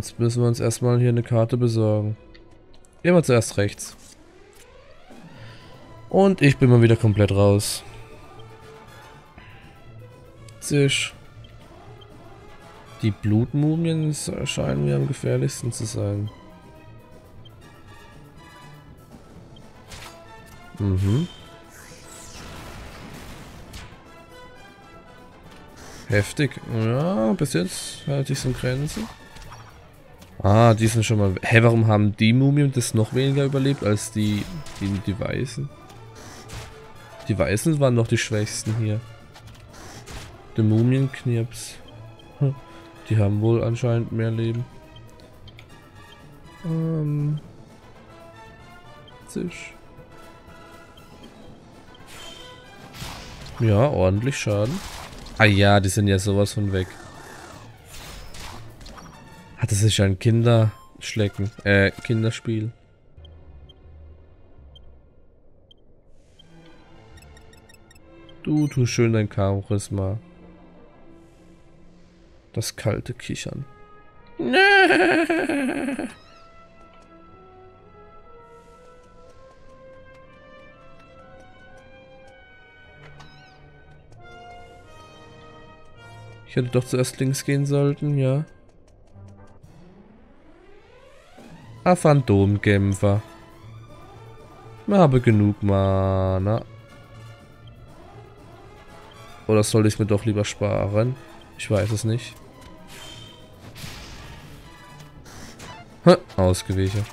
Jetzt müssen wir uns erstmal hier eine Karte besorgen. Immer zuerst rechts. Und ich bin mal wieder komplett raus. Zisch. Die Blutmumien scheinen mir am gefährlichsten zu sein. Mhm. Heftig. Ja, bis jetzt halte ich es in Grenzen. Ah, die sind schon mal... Hä, warum haben die Mumien das noch weniger überlebt als die, die, die Weißen? Die Weißen waren noch die Schwächsten hier. Die Mumienknirps. Hm. Die haben wohl anscheinend mehr Leben. Ähm... Zisch. Ja, ordentlich Schaden. Ah ja, die sind ja sowas von weg. Hat es sich ein Kinderschlecken, äh, Kinderspiel. Du tust schön dein Charisma. Das kalte Kichern. Ich hätte doch zuerst links gehen sollten, ja. Ah, Phantomkämpfer. Ich habe genug Mana. Oder soll ich mir doch lieber sparen? Ich weiß es nicht. Ha, ausgewichen.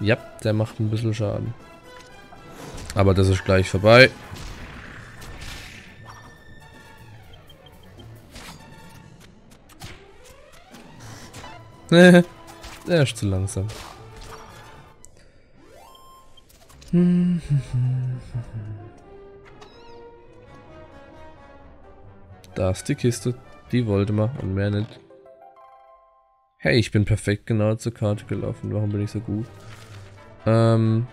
Ja, der macht ein bisschen Schaden. Aber das ist gleich vorbei. Er ist zu langsam. Da ist die Kiste. Die wollte man und mehr nicht. Hey, ich bin perfekt genau zur Karte gelaufen. Warum bin ich so gut? Ähm,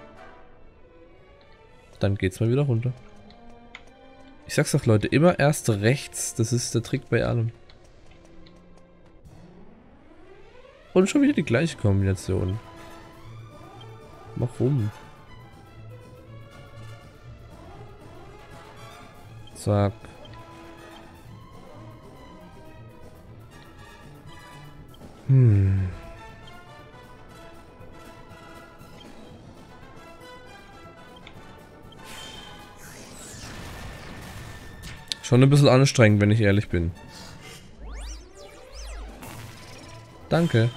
dann geht's mal wieder runter. Ich sag's doch Leute, immer erst rechts. Das ist der Trick bei allem. Und schon wieder die gleiche Kombination. Warum? Zack. Hm. Schon ein bisschen anstrengend, wenn ich ehrlich bin. Danke.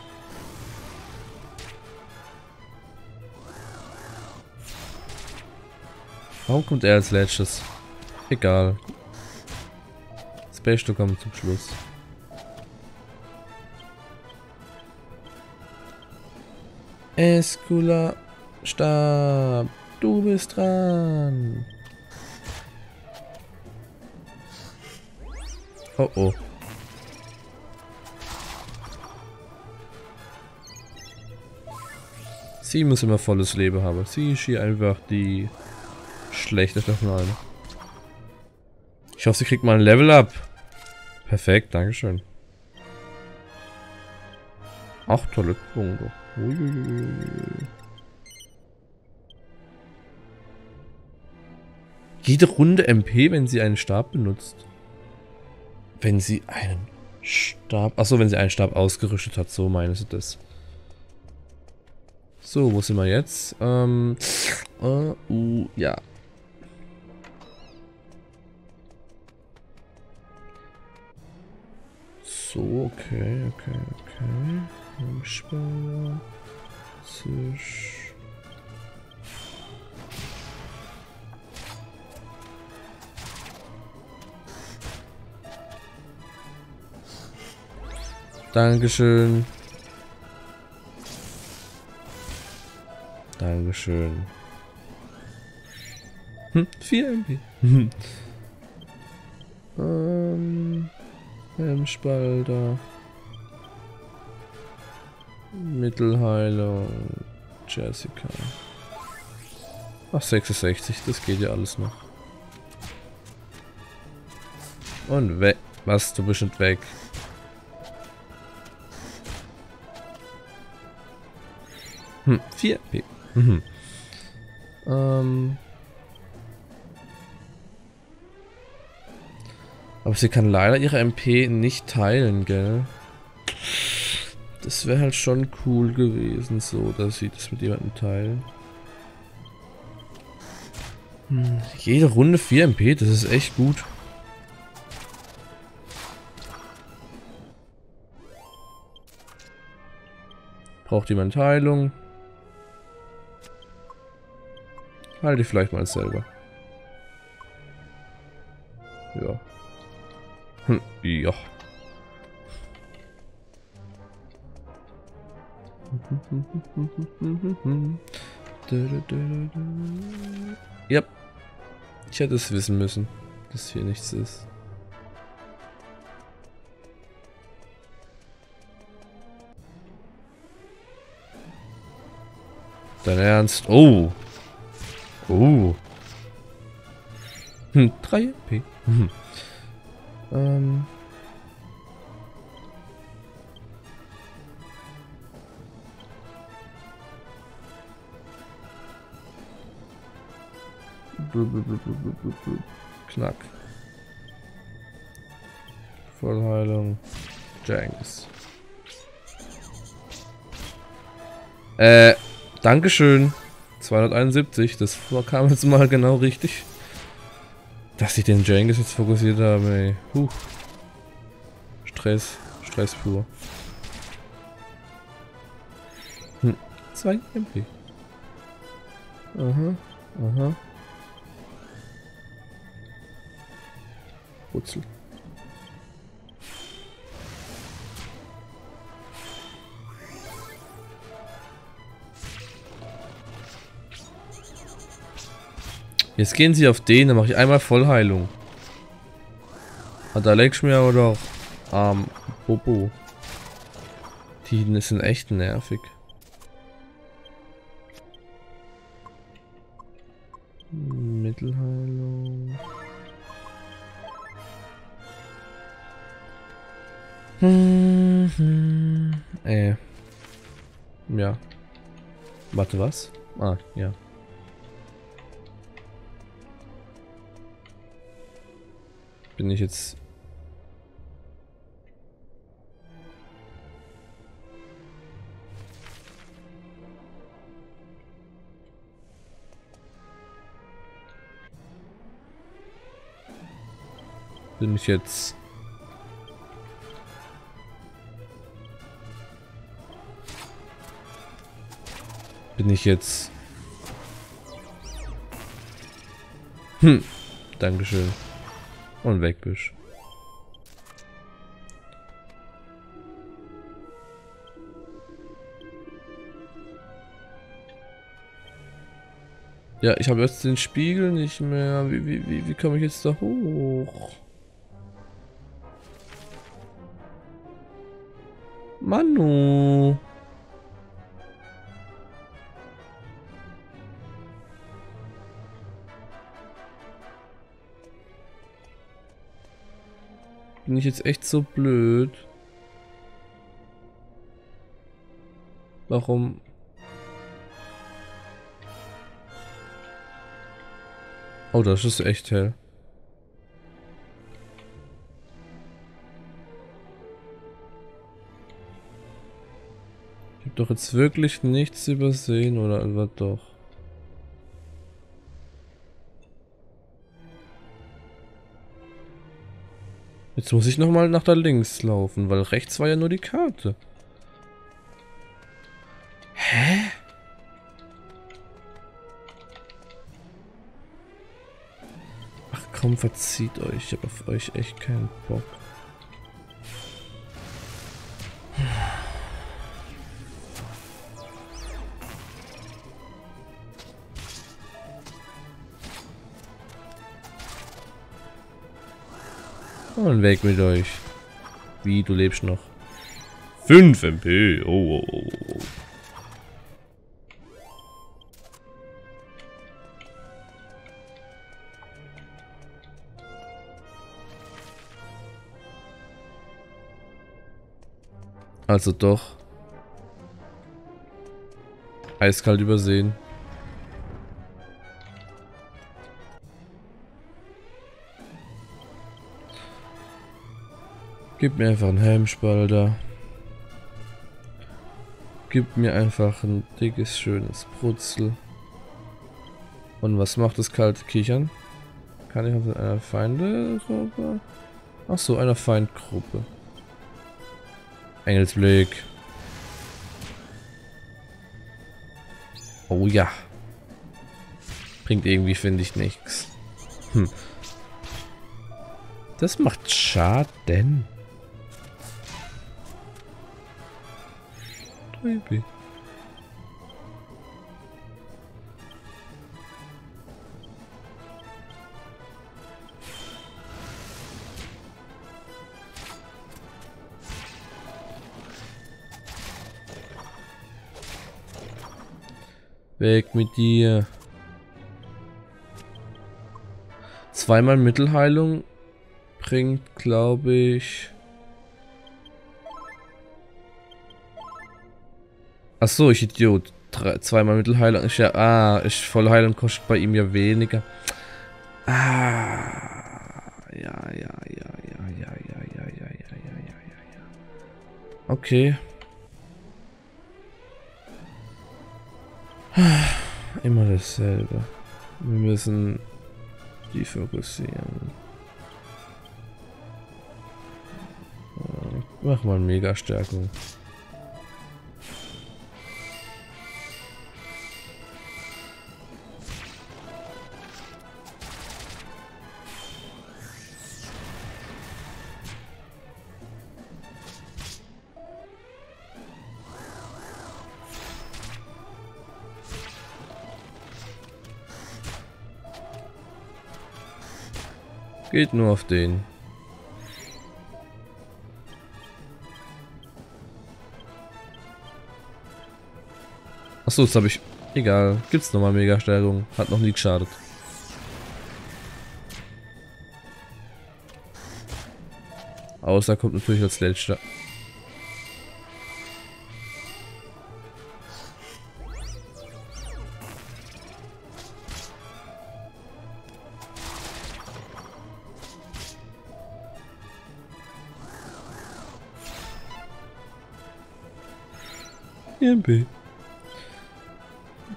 Warum kommt er als letztes? Egal. Space kommt zum Schluss. Eskula Stab. Du bist dran. Oh oh. Sie muss immer volles Leben haben. Sie ist hier einfach die schlechteste von allen. Ich hoffe, sie kriegt mal ein Level up. Perfekt, Dankeschön. Ach, tolle Punkte. Jede Runde MP, wenn sie einen Stab benutzt. Wenn sie einen Stab... Achso, wenn sie einen Stab ausgerüstet hat, so meine sie das. So, wo sind wir jetzt? Ähm, uh, uh, ja. So, okay, okay, okay. Umsparen. Zisch. Dankeschön. Dankeschön. Hm, 4 MP. ähm, Helmspalter. Mittelheiler. Jessica. Ach, 66, das geht ja alles noch. Und weg. Was, du bist nicht weg. Hm, 4 P. Mhm. Ähm, Aber sie kann leider ihre MP nicht teilen, gell? Das wäre halt schon cool gewesen, so, dass sie das mit jemandem teilen. Hm, jede Runde 4 MP, das ist echt gut. Braucht jemand Heilung? Halte ich vielleicht mal selber. Hm, ja. Ja. Ich hätte es wissen müssen, dass hier nichts ist. Dein Ernst? Oh. Oh. Hm, 3 MP. Hm. Ähm. Knack. Vollheilung. Janks. Äh, Dankeschön. 271, das kam jetzt mal genau richtig. Dass ich den Jengis jetzt fokussiert habe, ey. Huh. Stress. Stress pur. Hm. 2 MP. Aha. Aha. Wurzel. Jetzt gehen sie auf den, dann mache ich einmal Vollheilung. Hat Alex mir oder ähm, Bobo. Die sind echt nervig. Mittelheilung. Hm, hm. Äh. Ja. Warte, was? Ah, ja. Bin ich jetzt... Bin ich jetzt... Bin ich jetzt... Hm, Dankeschön. Und weg bist. Ja, ich habe jetzt den Spiegel nicht mehr. Wie, wie, wie, wie komme ich jetzt da hoch? Manu. Bin ich jetzt echt so blöd? Warum? Oh, das ist echt hell. Ich habe doch jetzt wirklich nichts übersehen, oder etwa doch? Jetzt muss ich nochmal nach da links laufen, weil rechts war ja nur die Karte. Hä? Ach komm, verzieht euch. Ich habe auf euch echt keinen Bock. Und weg mit euch. Wie, du lebst noch. 5 MP. Oh, oh, oh. Also doch. Eiskalt übersehen. Gib mir einfach einen Helmspalter. Gib mir einfach ein dickes, schönes Brutzel. Und was macht das kalte Kichern? Kann ich auf einer Feindegruppe? Ach so, einer Feindgruppe. Engelsblick. Oh ja. Bringt irgendwie, finde ich, nichts. Hm. Das macht Schaden. Baby. Weg mit dir. Zweimal Mittelheilung bringt, glaube ich... Ach so, ich Idiot. Drei, zweimal Mittelheilung. Ich ja, ah, ich Vollheilung kostet bei ihm ja weniger. Ah, ja, ja, ja, ja, ja, ja, ja, ja, ja, ja, ja, ja. Okay. Immer dasselbe. Wir müssen die fokussieren. Mach mal Mega-Stärkung. Geht nur auf den. Achso, das habe ich... Egal. Gibt's nochmal Mega-Stärkung. Hat noch nie geschadet. Außer kommt natürlich als letzter. EMP.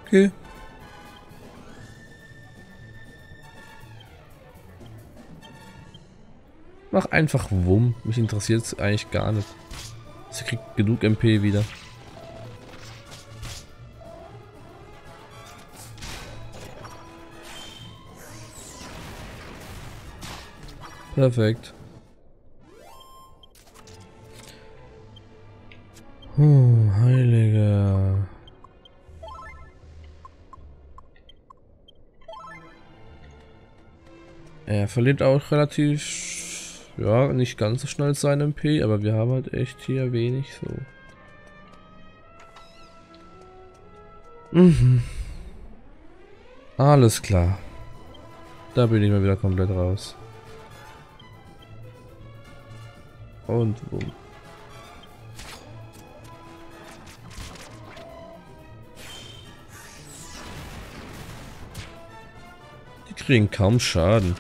Okay. Mach einfach Wumm. Mich interessiert es eigentlich gar nicht. Sie kriegt genug MP wieder. Perfekt. Verliert auch relativ, ja, nicht ganz so schnell sein MP, aber wir haben halt echt hier wenig so. Mhm. Alles klar. Da bin ich mal wieder komplett raus. Und wo? kriegen kaum Schaden.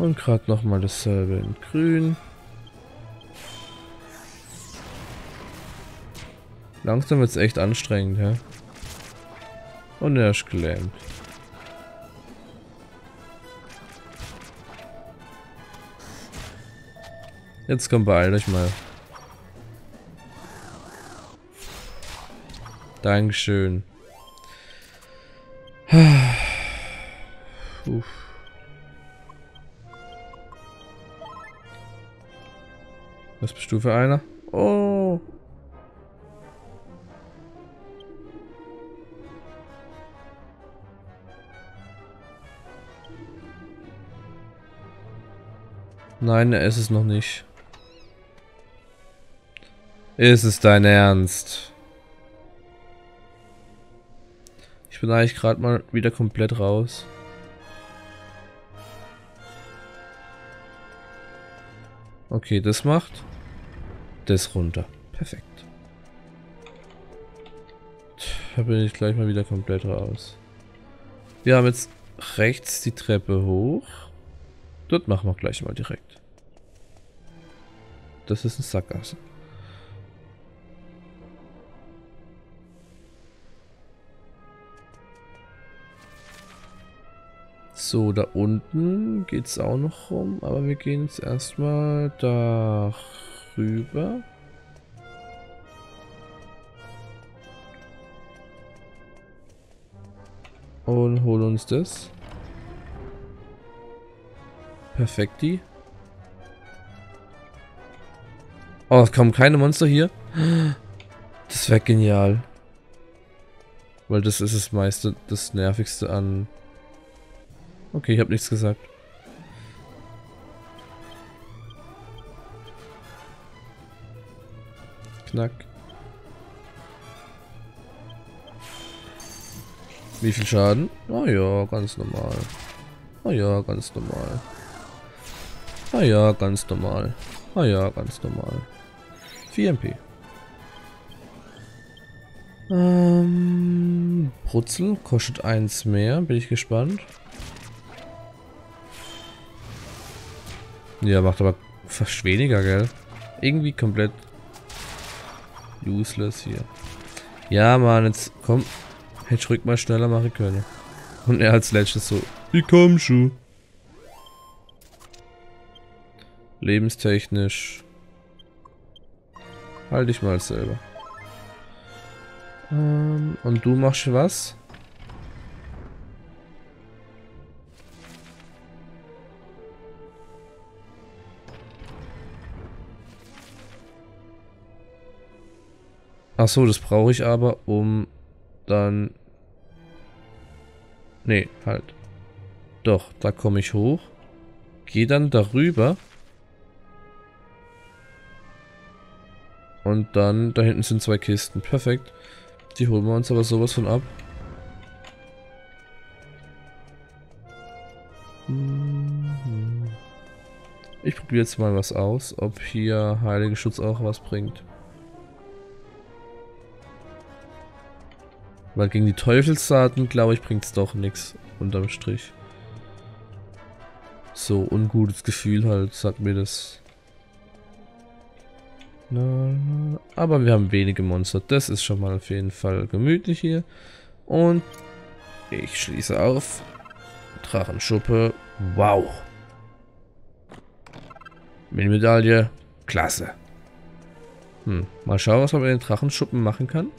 Und gerade nochmal dasselbe in grün. Langsam wird es echt anstrengend, ja. Und er ist gelähmt. Jetzt kommt beeilt euch mal. Dankeschön. Was bist du für einer? Oh. Nein, er ist es noch nicht. Ist es dein Ernst? Ich bin eigentlich gerade mal wieder komplett raus. Okay, das macht das runter. Perfekt. Da bin ich gleich mal wieder komplett raus. Wir haben jetzt rechts die Treppe hoch. Dort machen wir gleich mal direkt. Das ist ein Sackgasse. So, da unten geht es auch noch rum, aber wir gehen jetzt erstmal da rüber. Und holen uns das. Perfekti. Oh, es kommen keine Monster hier. Das wäre genial. Weil das ist das meiste, das nervigste an Okay, ich habe nichts gesagt. Knack. Wie viel Schaden? Oh ja, ganz normal. Oh ja, ganz normal. Ah ja, ganz normal. Ah ja, ganz normal. 4 MP. Ähm, Brutzel kostet eins mehr, bin ich gespannt. Ja, macht aber fast weniger, gell? Irgendwie komplett useless hier. Ja, Mann, jetzt komm. Hätte ich ruhig mal schneller machen können. Und er als letztes so, ich komm schon. Lebenstechnisch. Halt dich mal selber. Ähm, und du machst was? Ach so, das brauche ich aber, um dann... Nee, halt. Doch, da komme ich hoch. Gehe dann darüber. Und dann, da hinten sind zwei Kisten. Perfekt. Die holen wir uns aber sowas von ab. Ich probiere jetzt mal was aus, ob hier Heilige Schutz auch was bringt. Weil gegen die Teufelssaaten, glaube ich, bringt es doch nichts. Unterm Strich. So, ungutes Gefühl halt, sagt mir das. Aber wir haben wenige Monster. Das ist schon mal auf jeden Fall gemütlich hier. Und ich schließe auf. Drachenschuppe. Wow. Mini-Medaille. Klasse. Hm, mal schauen, was man mit den Drachenschuppen machen kann.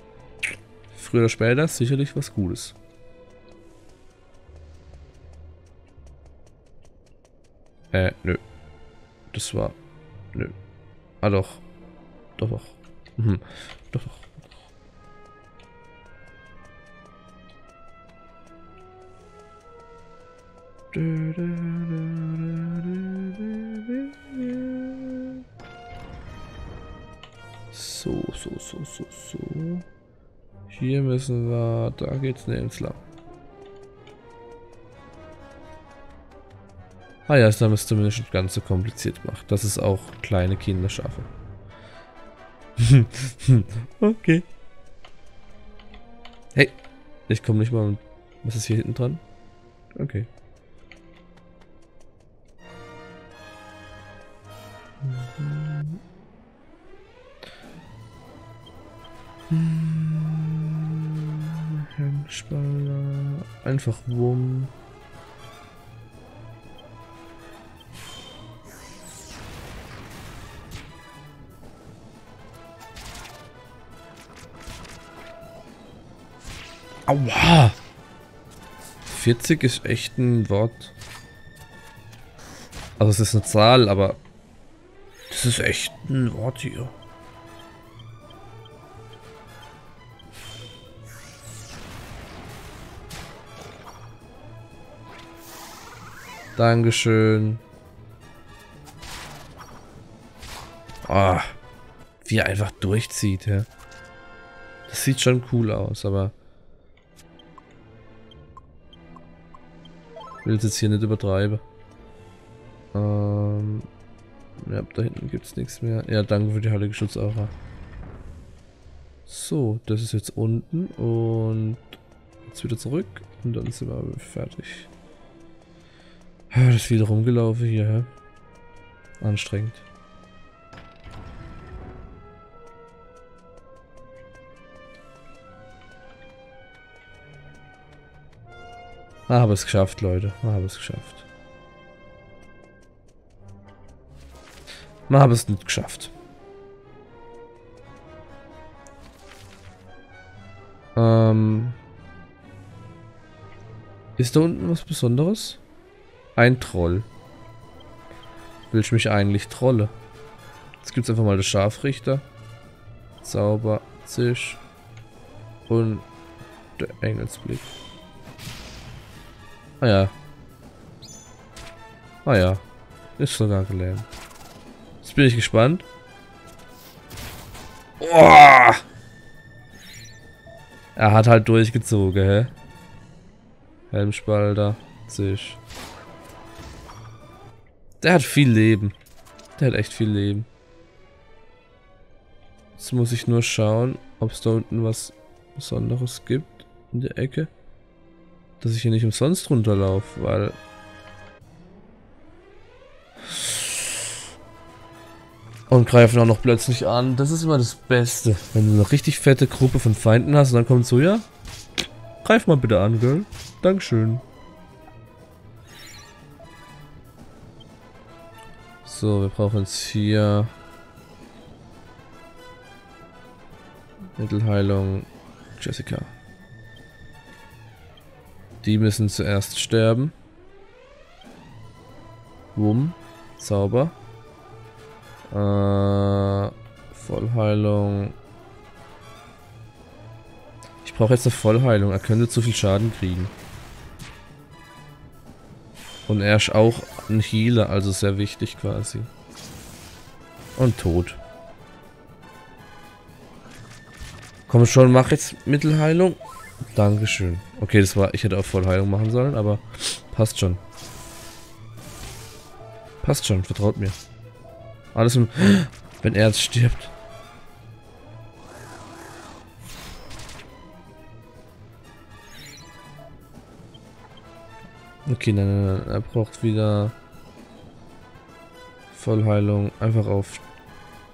Früher oder später sicherlich was Gutes. Äh, nö. Das war... Nö. Ah doch. Doch, doch. Mhm. Doch, doch. So, so, so, so, so. Hier müssen wir... Da geht's nirgends lang. Ah ja, ist damit zumindest nicht ganz so kompliziert gemacht, dass es auch kleine Kinder schaffen. okay. Hey, ich komme nicht mal... Was ist hier hinten dran? Okay. Einfach Wurm. Aua! 40 ist echt ein Wort. Also es ist eine Zahl, aber das ist echt ein Wort hier. Dankeschön. Oh, wie er einfach durchzieht, ja. Das sieht schon cool aus, aber... Will es jetzt hier nicht übertreiben. Ähm, ja, da hinten gibt es nichts mehr. Ja, danke für die heilige Schutzaura. So, das ist jetzt unten und jetzt wieder zurück und dann sind wir fertig. Das ist wieder rumgelaufen hier, hä? Anstrengend. Ah, habe es geschafft, Leute. Ah, habe es geschafft. Man habe es nicht geschafft. Ähm ist da unten was Besonderes? Ein Troll. Will ich mich eigentlich trolle? Jetzt gibt es einfach mal den Scharfrichter. Zauber, Zisch. Und der Engelsblick. Ah ja. Ah ja. Ist sogar gelähmt. Jetzt bin ich gespannt. Oh! Er hat halt durchgezogen, hä? Helmspalter, sich. Der hat viel Leben. Der hat echt viel Leben. Jetzt muss ich nur schauen, ob es da unten was Besonderes gibt in der Ecke. Dass ich hier nicht umsonst runterlaufe, weil Und greifen auch noch plötzlich an. Das ist immer das Beste. Wenn du eine richtig fette Gruppe von Feinden hast und dann kommt so, ja, greif mal bitte an, gell? Dankeschön. So, wir brauchen jetzt hier Mittelheilung Jessica. Die müssen zuerst sterben. Wumm. Zauber. Äh, Vollheilung. Ich brauche jetzt eine Vollheilung. Er könnte zu viel Schaden kriegen. Und er ist auch ein Healer, also sehr wichtig quasi. Und tot. Komm schon, mach jetzt Mittelheilung. Dankeschön. Okay, das war, ich hätte auch Vollheilung machen sollen, aber passt schon. Passt schon, vertraut mir. Alles im... Wenn er jetzt stirbt. Okay, nein, nein, nein. Er braucht wieder Vollheilung. Einfach auf,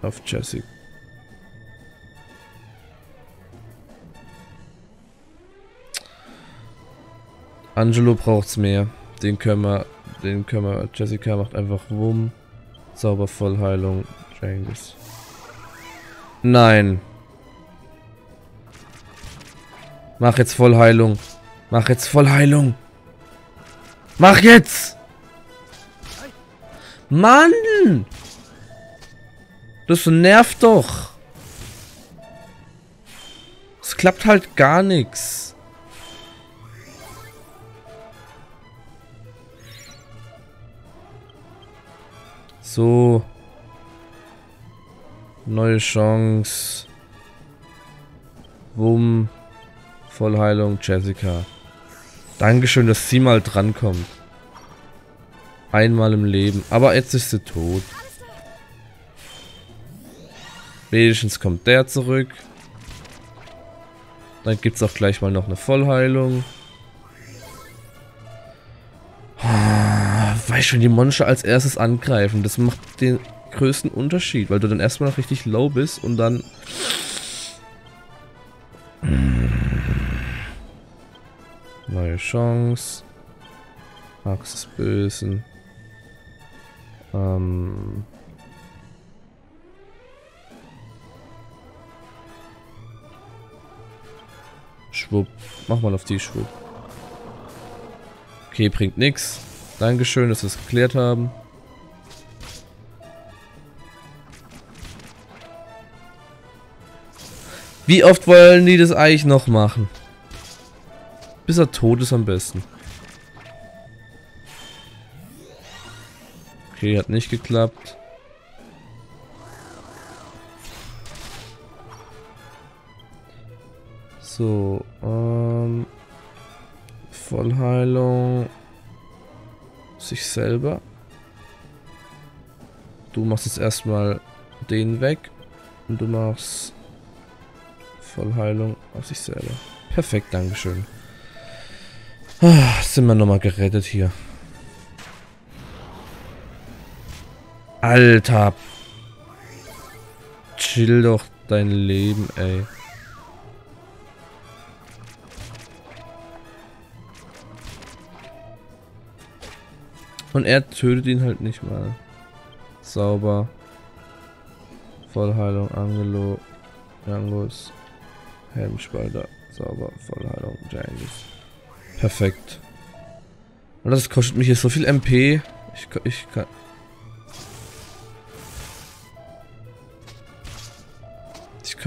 auf Jesse. Angelo braucht's mehr. Den können wir, den können wir, Jessica macht einfach Wumm. Zaubervollheilung. Jangis. Nein. Mach jetzt Vollheilung. Mach jetzt Vollheilung. Mach jetzt! Mann! Das nervt doch. Es klappt halt gar nichts. So. Neue Chance. Wumm. Vollheilung, Jessica. Dankeschön, dass sie mal drankommt. Einmal im Leben. Aber jetzt ist sie tot. Wenigstens kommt der zurück. Dann gibt es auch gleich mal noch eine Vollheilung. Weißt du, die Monster als erstes angreifen, das macht den größten Unterschied, weil du dann erstmal noch richtig low bist und dann... Neue Chance. Axt des Bösen. Ähm... Schwupp. Mach mal auf die Schwupp. Okay, bringt nix. Dankeschön, dass wir es geklärt haben. Wie oft wollen die das eigentlich noch machen? Bis er tot ist am besten. Okay, hat nicht geklappt. So, ähm... Vollheilung. sich selber. Du machst jetzt erstmal den weg. Und du machst Vollheilung auf sich selber. Perfekt, Dankeschön. Ah, sind wir nochmal gerettet hier. Alter. Chill doch dein Leben, ey. Und er tötet ihn halt nicht mal. Sauber. Vollheilung, Angelo, Jangus, Helmspalter, sauber, Vollheilung, Jangis. Perfekt. Und das kostet mich hier so viel MP. Ich, ich kann...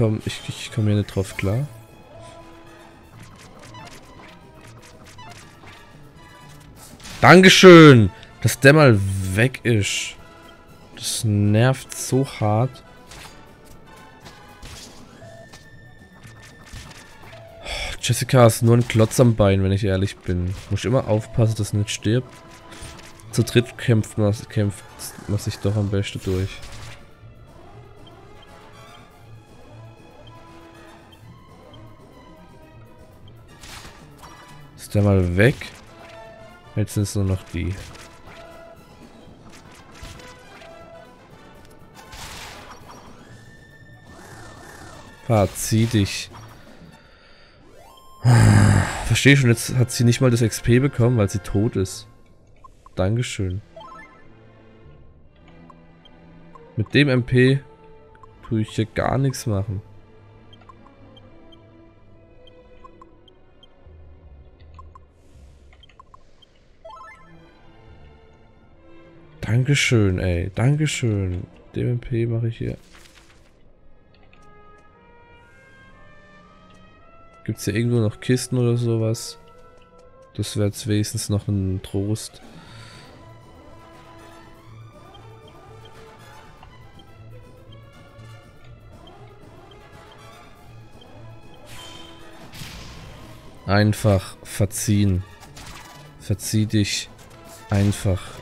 komme ich, ich komm hier nicht drauf klar. Dankeschön! Dass der mal weg ist. Das nervt so hart. Jessica ist nur ein Klotz am Bein, wenn ich ehrlich bin. Muss immer aufpassen, dass er nicht stirbt. Zu dritt kämpft man, kämpft man sich doch am besten durch. Ist der mal weg? Jetzt sind es nur noch die. Verzieh dich. Verstehe schon, jetzt hat sie nicht mal das XP bekommen, weil sie tot ist. Dankeschön. Mit dem MP tue ich hier gar nichts machen. Dankeschön, ey. Dankeschön. Dem MP mache ich hier Gibt es hier irgendwo noch Kisten oder sowas? Das wäre jetzt wenigstens noch ein Trost. Einfach verziehen. Verzieh dich einfach.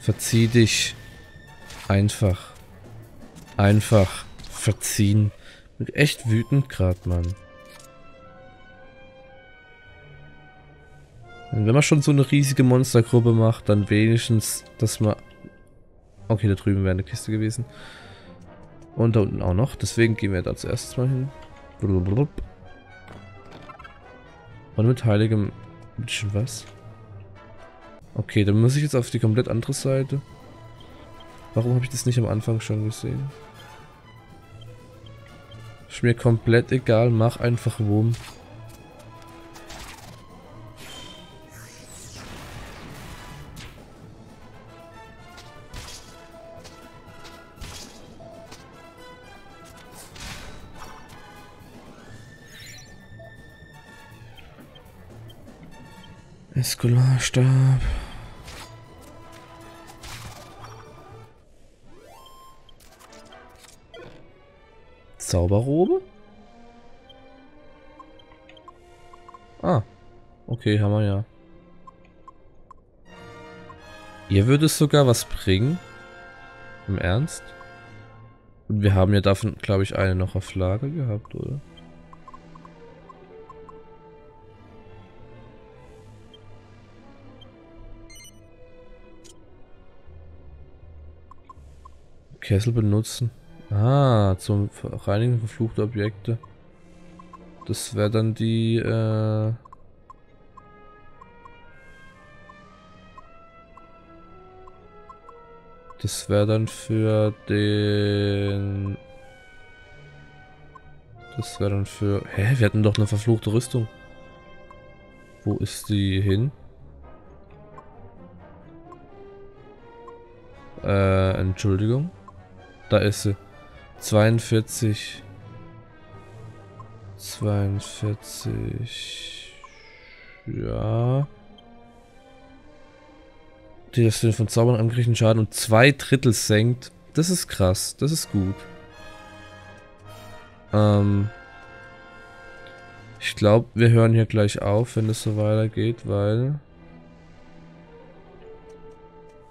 Verzieh dich Einfach. Einfach verziehen. Bin echt wütend gerade, Mann. Und wenn man schon so eine riesige Monstergruppe macht, dann wenigstens, dass man... Okay, da drüben wäre eine Kiste gewesen. Und da unten auch noch. Deswegen gehen wir da zuerst mal hin. Und mit heiligem... Bisschen was? Okay, dann muss ich jetzt auf die komplett andere Seite. Warum habe ich das nicht am Anfang schon gesehen? Ist mir komplett egal, mach einfach Wurm. Eskularstab. Zauberrobe? Ah. Okay, haben wir ja. Ihr würde es sogar was bringen? Im Ernst? Und wir haben ja davon, glaube ich, eine noch auf Lager gehabt, oder? Kessel benutzen. Ah, zum Reinigen verfluchter Objekte. Das wäre dann die, äh... Das wäre dann für den... Das wäre dann für... Hä? Wir hatten doch eine verfluchte Rüstung. Wo ist die hin? Äh, Entschuldigung. Da ist sie. 42. 42. Ja. Die das von Zaubern angerichteten Schaden um zwei Drittel senkt. Das ist krass. Das ist gut. Ähm. Ich glaube, wir hören hier gleich auf, wenn es so weitergeht, weil...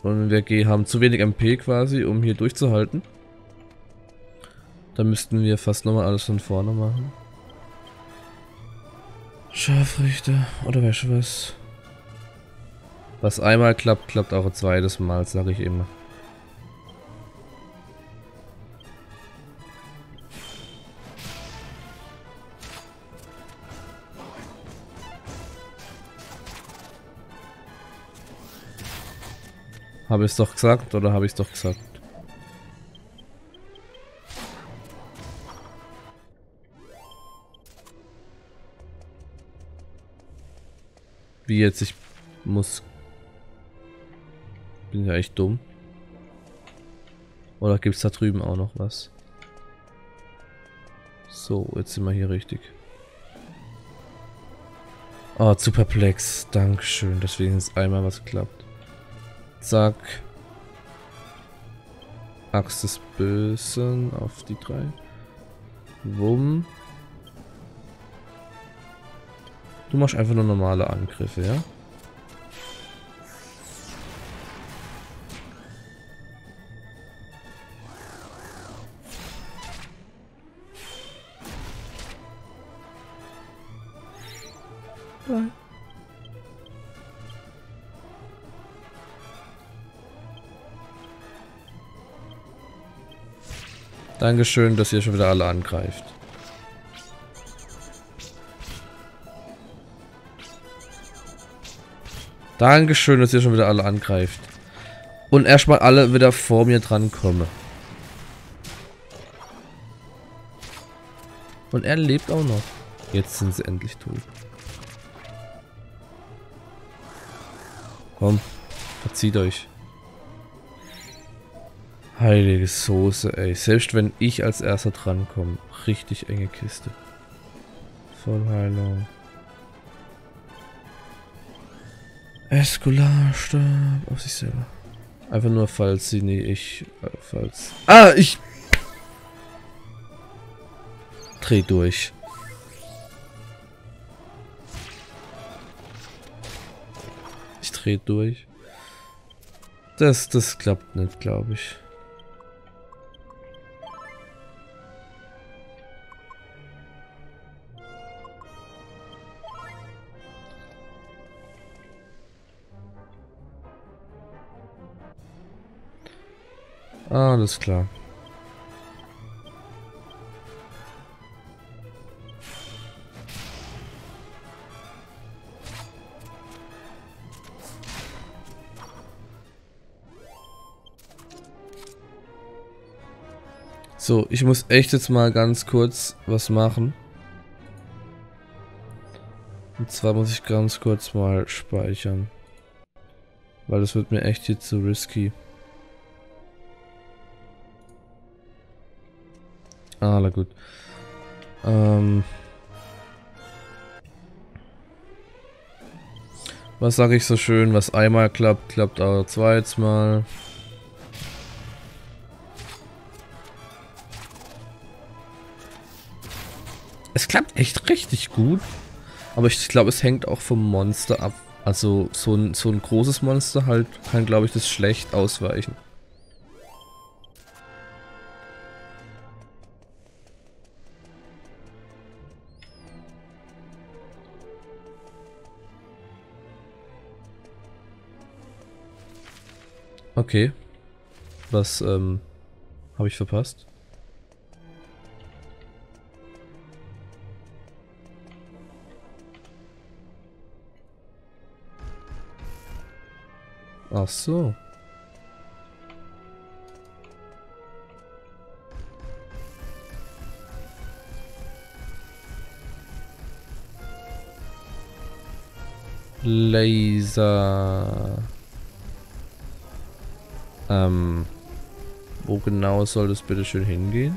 Und wir haben zu wenig MP quasi, um hier durchzuhalten. Da müssten wir fast nochmal alles von vorne machen. Scharfrichter oder weißt was? Was einmal klappt, klappt auch ein zweites Mal, sage ich immer. Habe ich es doch gesagt oder habe ich es doch gesagt? Wie jetzt? Ich muss... Bin ja echt dumm. Oder gibt es da drüben auch noch was? So, jetzt sind wir hier richtig. Oh, zu perplex. Dankeschön, dass wenigstens einmal was klappt. Zack. Axt des Bösen auf die drei. Wumm. Du machst einfach nur normale Angriffe, ja? Dankeschön, dass ihr schon wieder alle angreift. Dankeschön, dass ihr schon wieder alle angreift. Und erstmal alle wieder vor mir dran komme. Und er lebt auch noch. Jetzt sind sie endlich tot. Komm, verzieht euch. Heilige Soße, ey. Selbst wenn ich als erster drankomme. Richtig enge Kiste. Eskularstab auf sich selber. Einfach nur, falls sie nie ich. Äh, falls. Ah, ich. Dreh durch. Ich dreh durch. Das, das klappt nicht, glaube ich. Alles klar. So, ich muss echt jetzt mal ganz kurz was machen. Und zwar muss ich ganz kurz mal speichern. Weil das wird mir echt hier zu risky. Ah, na gut. Ähm. Was sage ich so schön? Was einmal klappt, klappt auch zweites Mal. Es klappt echt richtig gut. Aber ich glaube, es hängt auch vom Monster ab. Also so ein, so ein großes Monster halt kann, glaube ich, das schlecht ausweichen. Okay. Was ähm, habe ich verpasst? Ach so. Laser. Ähm, wo genau soll das bitte schön hingehen?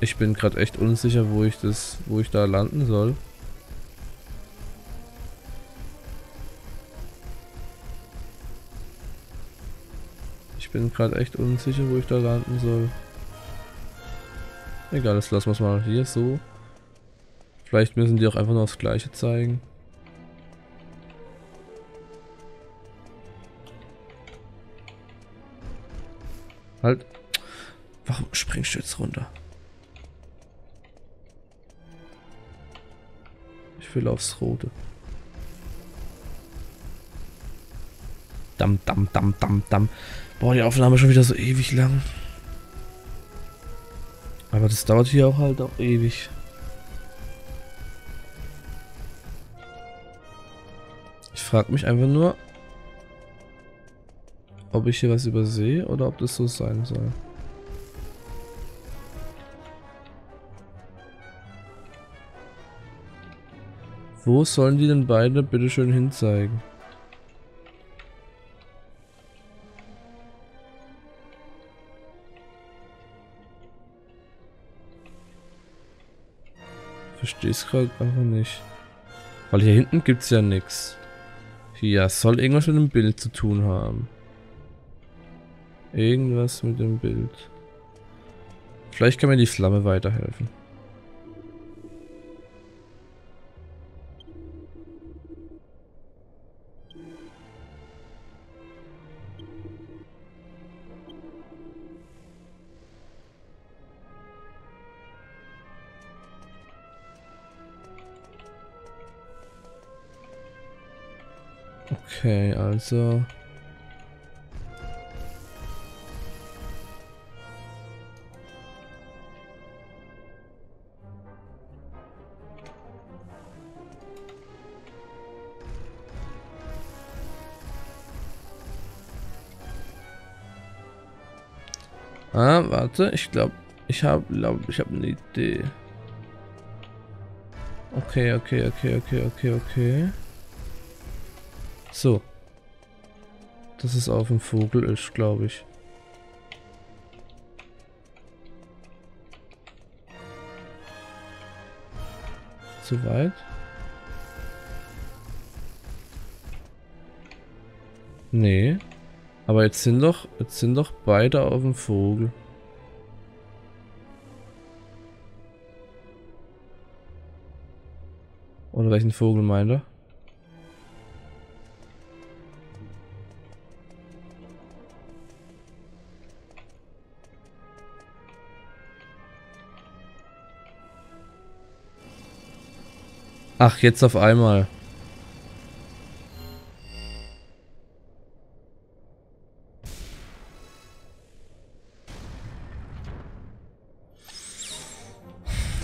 Ich bin gerade echt unsicher, wo ich das, wo ich da landen soll. Ich bin gerade echt unsicher, wo ich da landen soll. Egal, das lassen wir es mal hier so. Vielleicht müssen die auch einfach nur das gleiche zeigen. Halt. Warum springst du jetzt runter? Ich will aufs Rote. Dam, dam, dam, dam, dam. Boah, die Aufnahme schon wieder so ewig lang. Aber das dauert hier auch halt auch ewig. Ich frage mich einfach nur, ob ich hier was übersehe oder ob das so sein soll. Wo sollen die denn beide bitte schön hinzeigen? Verstehe es gerade einfach nicht. Weil hier hinten gibt es ja nichts. Hier soll irgendwas mit dem Bild zu tun haben. Irgendwas mit dem Bild. Vielleicht kann mir die Flamme weiterhelfen. Okay, also... warte, ich glaube, ich habe, glaube, ich habe eine Idee. Okay, okay, okay, okay, okay, okay. So. Das ist auf dem Vogel ist, glaube ich. Zu weit? Nee. Aber jetzt sind doch, jetzt sind doch beide auf dem Vogel. Oder welchen Vogel meint er? Ach, jetzt auf einmal.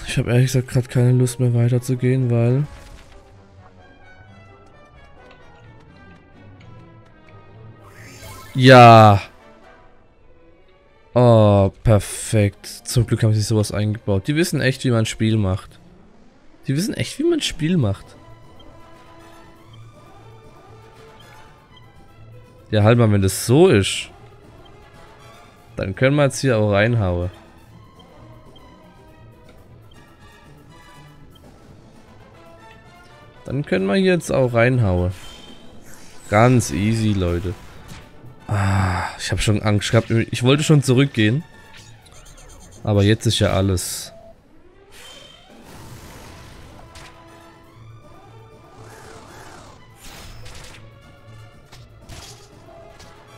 Ich habe ehrlich gesagt gerade keine Lust mehr weiterzugehen, weil... Ja. Oh, perfekt. Zum Glück haben sie sowas eingebaut. Die wissen echt, wie man ein Spiel macht. Die wissen echt, wie man ein Spiel macht. Ja, halt mal, wenn das so ist, dann können wir jetzt hier auch reinhauen. Dann können wir jetzt auch reinhauen. Ganz easy, Leute. Ah, ich habe schon Angst gehabt. Ich wollte schon zurückgehen. Aber jetzt ist ja alles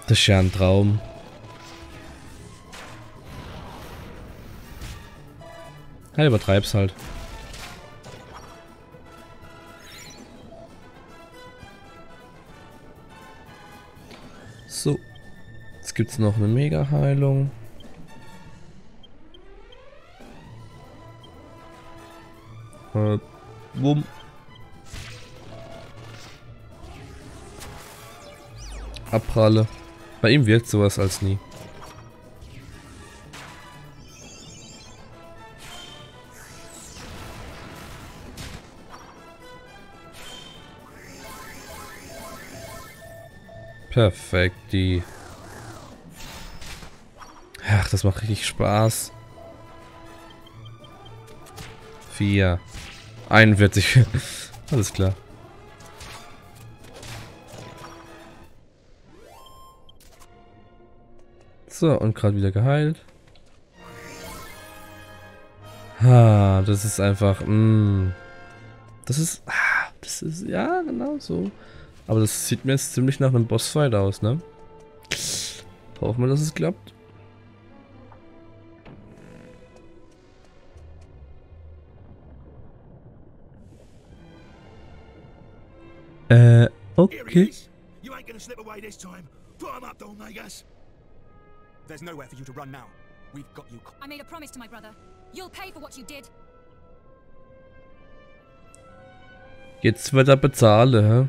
Das ist ja ein Traum. Ja, übertreib's halt. So. Jetzt gibt's noch eine Mega-Heilung. Äh, wumm. Abpralle. Bei ihm wirkt sowas als nie. Perfekt, die. Ach, das macht richtig Spaß. 4. 41. Alles klar. So, und gerade wieder geheilt. Ha, das ist einfach, mh. Mm. Das ist, ah, das ist, ja, genau so. Aber das sieht mir jetzt ziemlich nach einem Bossfight aus, ne? Hoffen wir, dass es klappt. Äh, okay. You ain't gonna slip away this time. Put him up, Dolmagas. There's nowhere for you to run now. We've got you. I made a promise to my brother. You'll pay for what you did. Jetzt wird er bezahlen, hä?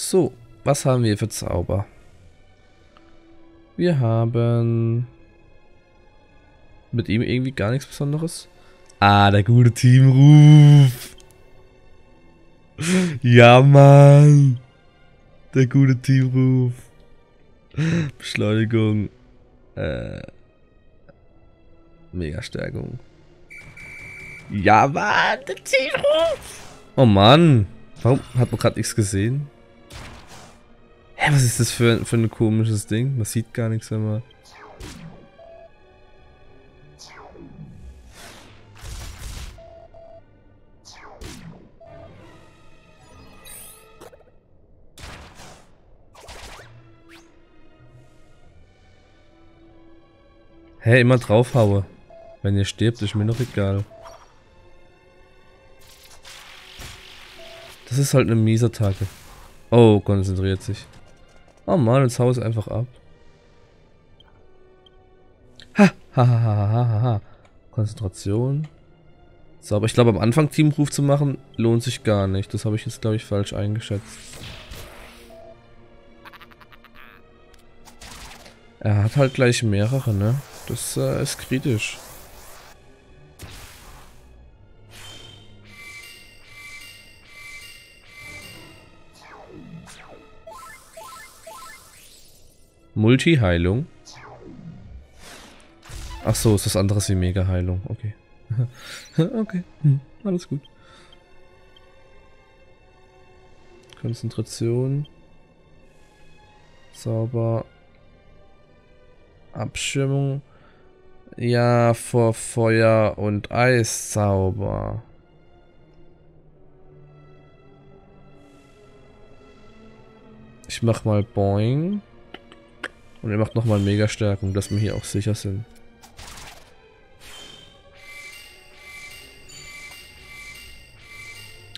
So, was haben wir für Zauber? Wir haben mit ihm irgendwie gar nichts Besonderes. Ah, der gute Teamruf. Ja, Mann. Der gute Teamruf. Beschleunigung. Äh. Mega-Stärkung. Ja, Mann, der Teamruf. Oh Mann. Warum hat man gerade nichts gesehen? Hä, was ist das für, für ein komisches Ding? Man sieht gar nichts, wenn man... Hä, hey, immer draufhaue. Wenn ihr stirbt, ist mir noch egal. Das ist halt eine Miesattacke. Oh, konzentriert sich. Oh Mann, jetzt hau es einfach ab. Ha, ha, ha, ha, ha, ha. Konzentration. So, aber ich glaube, am Anfang Teamruf zu machen, lohnt sich gar nicht. Das habe ich jetzt, glaube ich, falsch eingeschätzt. Er hat halt gleich mehrere, ne? Das äh, ist kritisch. Multi-Heilung. Ach so, ist das andere wie Mega-Heilung. Okay. okay, hm, alles gut. Konzentration. Sauber. Abschirmung. Ja, vor Feuer und Eis sauber. Ich mach mal Boing. Und er macht nochmal Mega-Stärkung, dass wir hier auch sicher sind.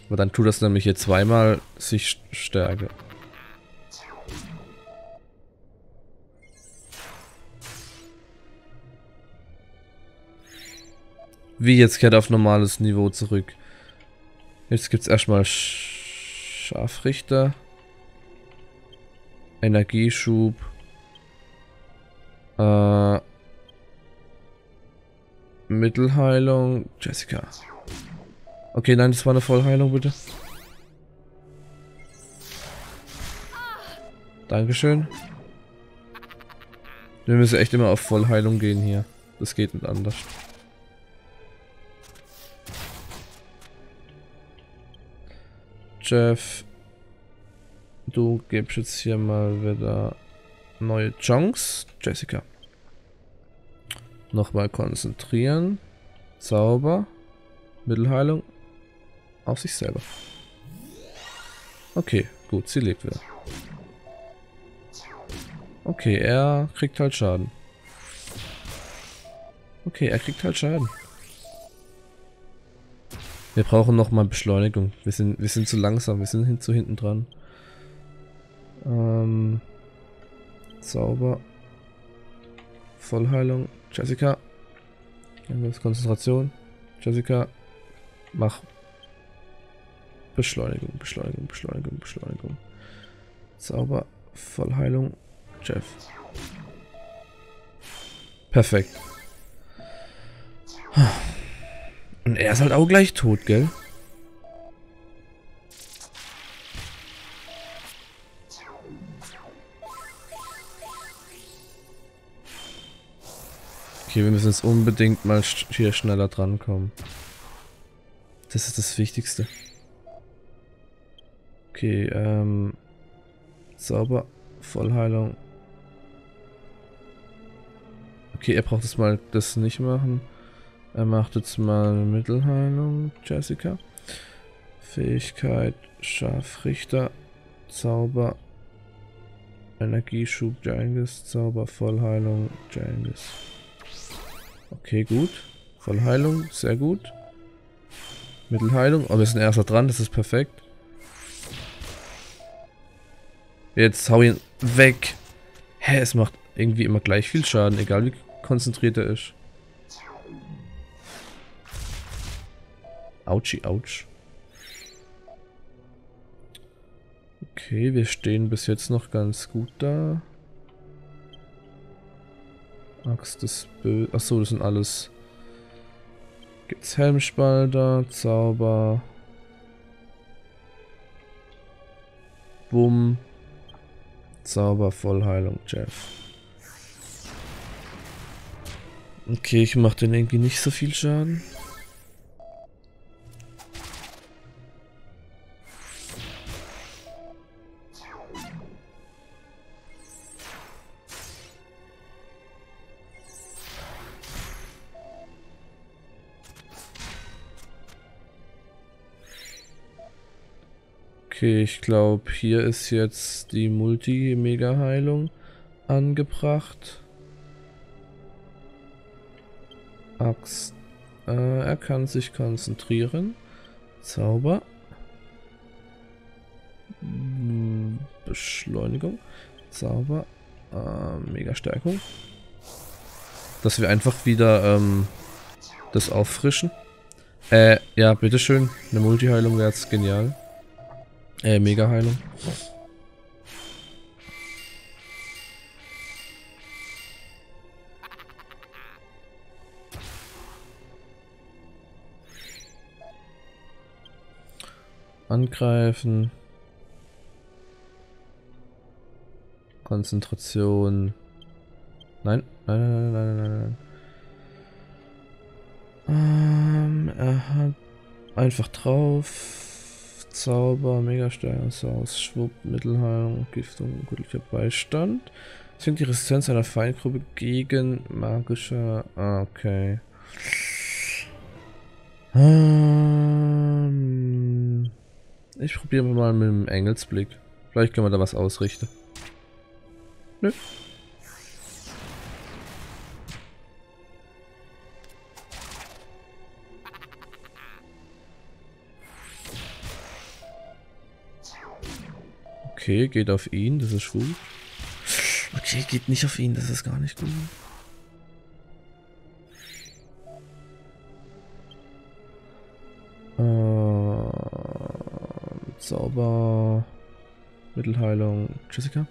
Aber dann tut das nämlich hier zweimal sich Stärke. Wie jetzt kehrt auf normales Niveau zurück. Jetzt gibt es erstmal Sch Scharfrichter. Energieschub. Äh, Mittelheilung. Jessica. Okay, nein, das war eine Vollheilung, bitte. Dankeschön. Wir müssen echt immer auf Vollheilung gehen hier. Das geht nicht anders. Jeff, du gibst jetzt hier mal wieder neue Chunks. Jessica. Nochmal konzentrieren. Zauber. Mittelheilung. Auf sich selber. Okay, gut, sie lebt wieder. Okay, er kriegt halt Schaden. Okay, er kriegt halt Schaden. Wir brauchen nochmal Beschleunigung. Wir sind, wir sind zu langsam, wir sind hin, zu hinten dran. Ähm, sauber. Vollheilung. Jessica. Konzentration. Jessica. Mach. Beschleunigung, Beschleunigung, Beschleunigung, Beschleunigung. Sauber. Vollheilung. Jeff. Perfekt. Und er ist halt auch gleich tot, gell? Okay, wir müssen jetzt unbedingt mal hier schneller drankommen. Das ist das Wichtigste. Okay, ähm... Sauber. Vollheilung. Okay, er braucht jetzt mal das nicht machen. Er macht jetzt mal Mittelheilung, Jessica. Fähigkeit, Scharfrichter, Zauber, Energieschub, Jangis, Zauber, Vollheilung, Jangis. Okay, gut. Vollheilung, sehr gut. Mittelheilung, aber oh, wir sind erster dran, das ist perfekt. Jetzt hau ihn weg. Hä, es macht irgendwie immer gleich viel Schaden, egal wie konzentriert er ist. Autschi, ouch. Okay, wir stehen bis jetzt noch ganz gut da. Axt des Bö... Achso, das sind alles... Gibt's Helmspalter, Zauber... Bumm. Zauber, Vollheilung, Jeff. Okay, ich mache den irgendwie nicht so viel Schaden. Okay, ich glaube, hier ist jetzt die Multi-Mega-Heilung angebracht. Axt. Äh, er kann sich konzentrieren. Zauber. Hm, Beschleunigung. Zauber. Äh, Mega-Stärkung. Dass wir einfach wieder ähm, das auffrischen. Äh, ja, bitteschön. Eine Multi-Heilung wäre jetzt genial. Äh, Mega-Heilung. Angreifen. Konzentration. Nein, nein, nein, nein, nein, nein. Ähm, er hat einfach drauf. Zauber, Mega-Steuerungshaus, Schwupp, Mittelheilung, Giftung, göttlicher Beistand. Sind die Resistenz einer Feindgruppe gegen magischer... Ah, okay. Ähm, ich probiere mal mit dem Engelsblick. Vielleicht können wir da was ausrichten. Nö. Okay, geht auf ihn, das ist gut. Okay, geht nicht auf ihn, das ist gar nicht gut. Äh, Zauber, Mittelheilung, Jessica.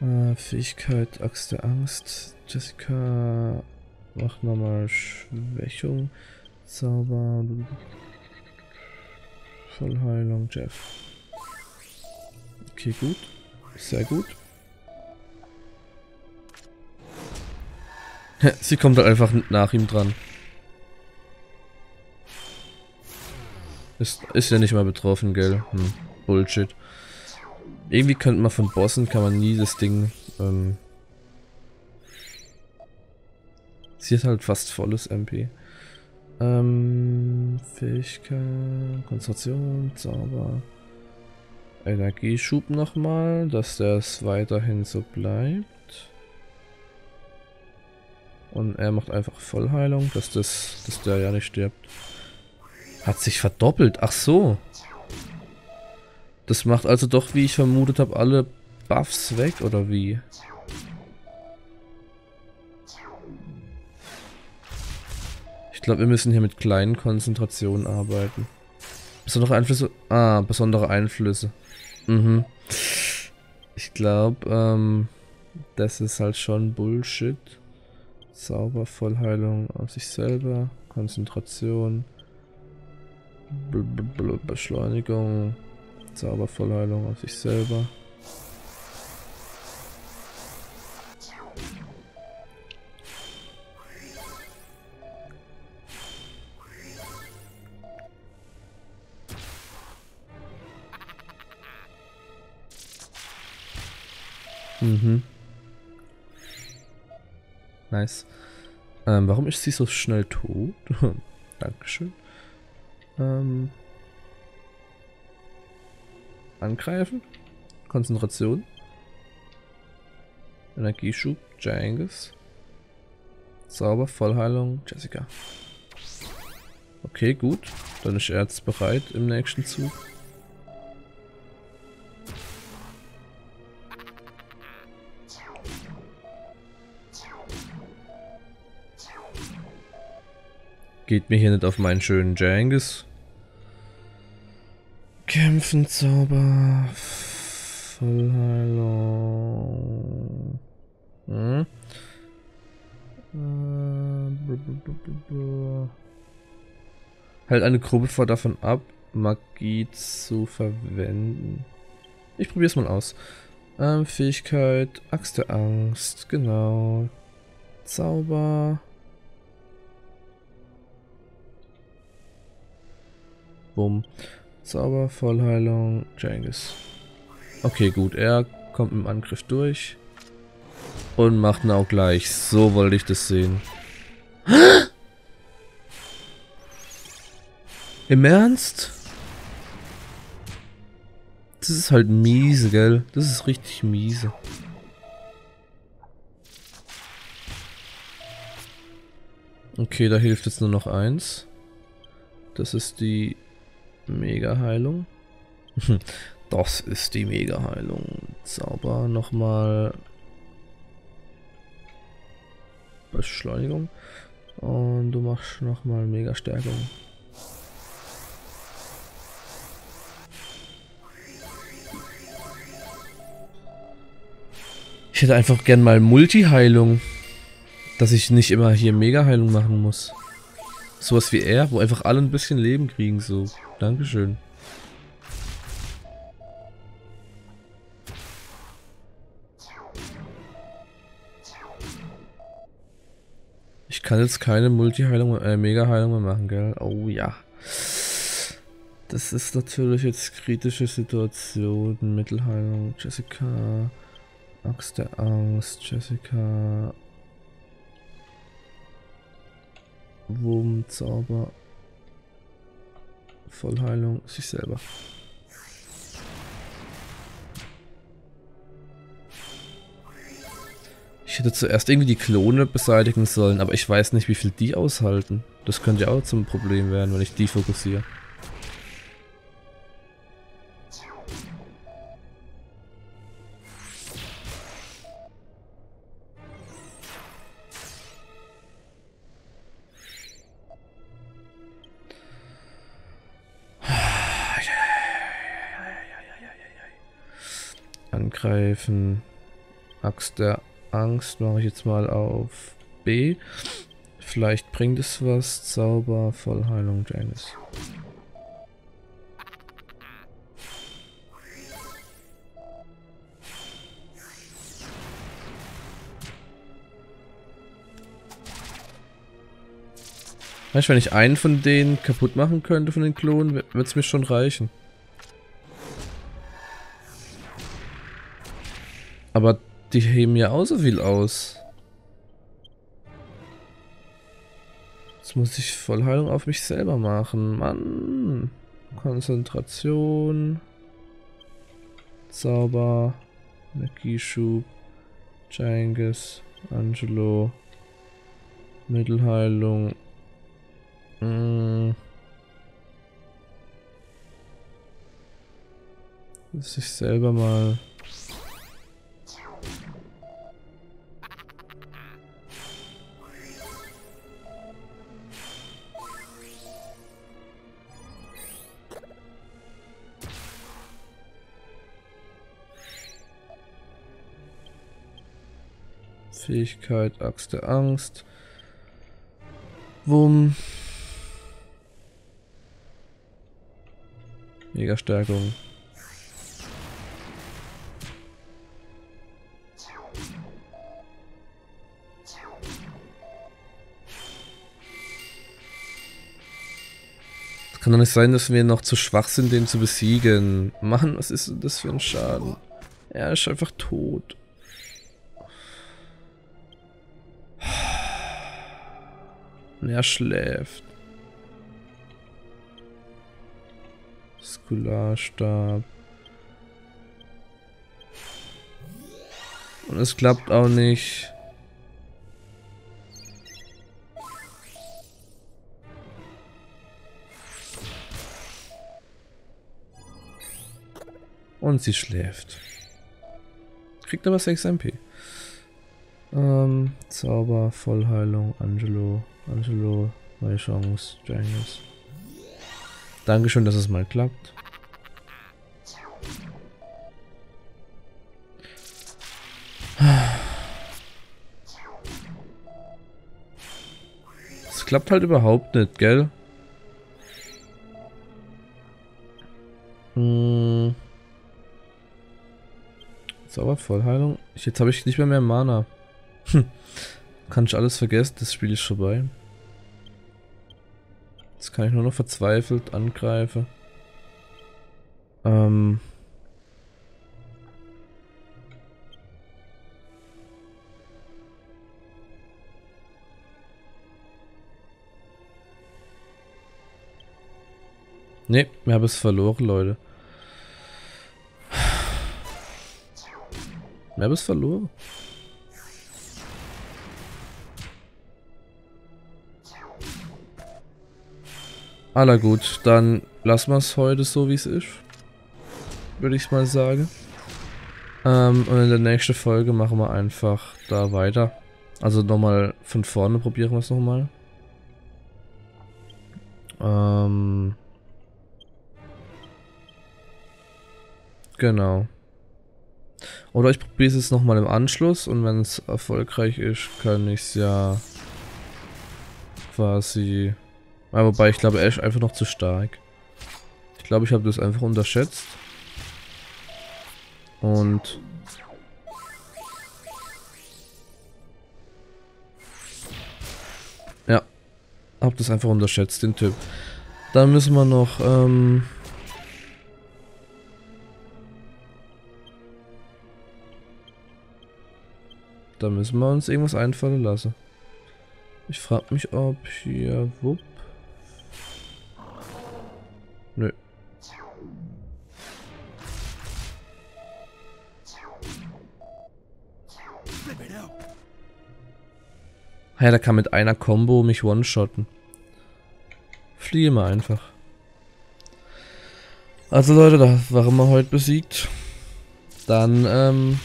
Äh, Fähigkeit, Axt der Angst. Jessica macht nochmal Schwächung. Zauber. Vollheilung, Jeff. Okay, gut. Sehr gut. Sie kommt halt einfach nach ihm dran. Ist, ist ja nicht mal betroffen, gell? Hm, Bullshit. Irgendwie könnte man von Bossen, kann man nie das Ding, ähm... Sie hat halt fast volles MP. Ähm, Fähigkeit, Konzentration, Zauber. Energieschub nochmal, dass das weiterhin so bleibt. Und er macht einfach Vollheilung, dass das, dass der ja nicht stirbt. Hat sich verdoppelt. Ach so. Das macht also doch, wie ich vermutet habe, alle Buffs weg, oder wie? Ich glaube, wir müssen hier mit kleinen Konzentrationen arbeiten. Besondere Einflüsse? Ah, besondere Einflüsse. Mhm. Ich glaube, ähm, das ist halt schon Bullshit. Zaubervollheilung auf sich selber. Konzentration. Be Be Beschleunigung. Zaubervollheilung auf sich selber. Nice. Ähm, warum ist sie so schnell tot? Dankeschön. Ähm, angreifen. Konzentration. Energieschub. Jangis. Zauber, Vollheilung. Jessica. Okay, gut. Dann ist er jetzt bereit im nächsten Zug. Geht mir hier nicht auf meinen schönen Jangis. Kämpfen, Zauber. Vollheilung. Hm? Hält eine Gruppe vor davon ab, Magie zu verwenden. Ich probiere es mal aus. Ähm, Fähigkeit, Axt der Angst, genau. Zauber. Bumm. Zauber, Vollheilung, Jengis. Okay, gut. Er kommt im Angriff durch. Und macht ihn auch gleich. So wollte ich das sehen. Im Ernst? Das ist halt miese, gell? Das ist richtig miese. Okay, da hilft jetzt nur noch eins. Das ist die Mega-Heilung. Das ist die Mega-Heilung. Zauber nochmal. Beschleunigung. Und du machst nochmal Mega-Stärkung. Ich hätte einfach gern mal Multi-Heilung. Dass ich nicht immer hier Mega-Heilung machen muss. Sowas wie er, wo einfach alle ein bisschen Leben kriegen, so. Dankeschön. Ich kann jetzt keine Multi-Heilung, äh, Mega-Heilung mehr machen, gell? Oh ja. Das ist natürlich jetzt kritische Situation. Mittelheilung, Jessica. Axt der Angst, Jessica. Wurm, Zauber. Vollheilung, sich selber. Ich hätte zuerst irgendwie die Klone beseitigen sollen, aber ich weiß nicht, wie viel die aushalten. Das könnte ja auch zum Problem werden, wenn ich die fokussiere. Angreifen. Axt der Angst mache ich jetzt mal auf B. Vielleicht bringt es was. Zauber, Vollheilung, Janice. Weißt du, wenn ich einen von denen kaputt machen könnte, von den Klonen, wird es mir schon reichen. Aber die heben ja auch so viel aus. Jetzt muss ich Vollheilung auf mich selber machen. Mann. Konzentration. Zauber. Energieschub. Genghis. Angelo. Mittelheilung. Mm. Muss ich selber mal Fähigkeit, Axt der Angst. Wumm. Mega Stärkung. Es kann doch nicht sein, dass wir noch zu schwach sind, den zu besiegen. Mann, was ist denn das für ein Schaden? Er ist einfach tot. Er schläft. Skularstab. Und es klappt auch nicht. Und sie schläft. Kriegt aber 6 MP. Ähm, Zauber, Vollheilung, Angelo, Angelo, neue Chance, Janius. Dankeschön, dass es mal klappt. Es klappt halt überhaupt nicht, gell? Hm. Zaubervollheilung. Jetzt habe ich nicht mehr mehr Mana. Hm. Kann ich alles vergessen, das Spiel ist vorbei. Jetzt kann ich nur noch verzweifelt angreifen. Ähm. Ne, wir haben es verloren, Leute. Wir haben es verloren. Aller gut, dann lassen wir es heute so, wie es ist. Würde ich mal sagen. Ähm, und in der nächsten Folge machen wir einfach da weiter. Also nochmal von vorne probieren wir es nochmal. Ähm, genau. Oder ich probiere es jetzt nochmal im Anschluss und wenn es erfolgreich ist, kann ich es ja quasi ja, wobei, ich glaube, er ist einfach noch zu stark. Ich glaube, ich habe das einfach unterschätzt. Und... Ja. Hab das einfach unterschätzt, den Typ. Dann müssen wir noch, ähm... Da müssen wir uns irgendwas einfallen lassen. Ich frage mich, ob hier... Wupp. Ja, der kann mit einer Combo mich one-shotten. Fliehe mal einfach. Also Leute, da waren wir heute besiegt. Dann, ähm...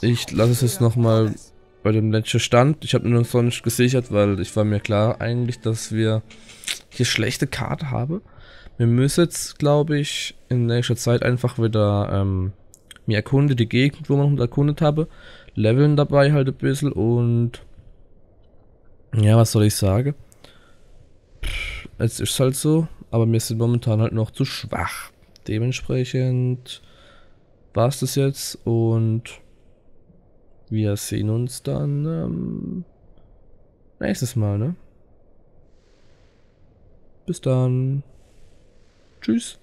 Ich lasse es jetzt nochmal bei dem letzten Stand. Ich habe nur noch nicht gesichert, weil ich war mir klar eigentlich, dass wir hier schlechte Karte haben. Wir müssen jetzt, glaube ich, in nächster Zeit einfach wieder ähm, mir erkunde die Gegend, wo man erkundet habe. Leveln dabei halt ein bisschen und ja, was soll ich sagen? Es ist halt so, aber wir sind momentan halt noch zu schwach. Dementsprechend war es das jetzt und wir sehen uns dann ähm, nächstes Mal, ne? Bis dann. Tschüss.